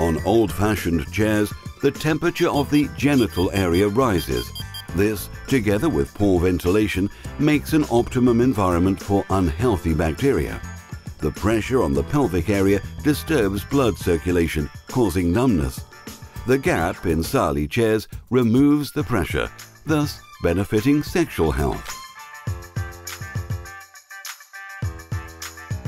On old-fashioned chairs, the temperature of the genital area rises. This, together with poor ventilation, makes an optimum environment for unhealthy bacteria. The pressure on the pelvic area disturbs blood circulation, causing numbness. The gap in Salli chairs removes the pressure, thus benefiting sexual health.